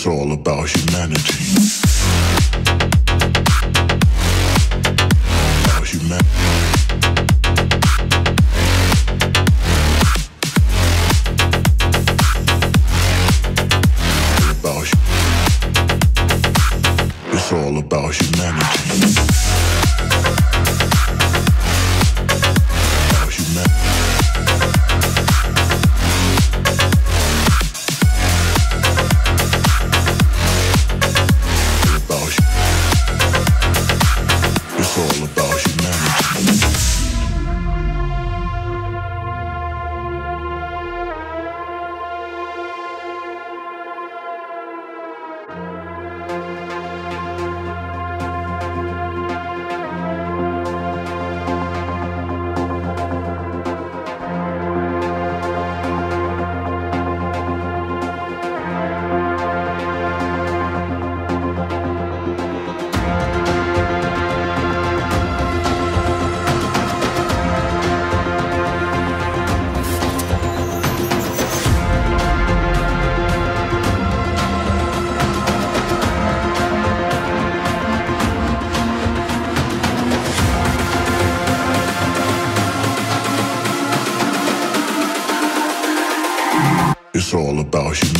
It's all about you now. all about.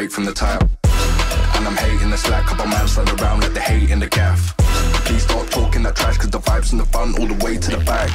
straight from the top. And I'm hating the slack, couple man stand around like the hate in the gaff. Please start talking that trash, cause the vibes in the front all the way to the back.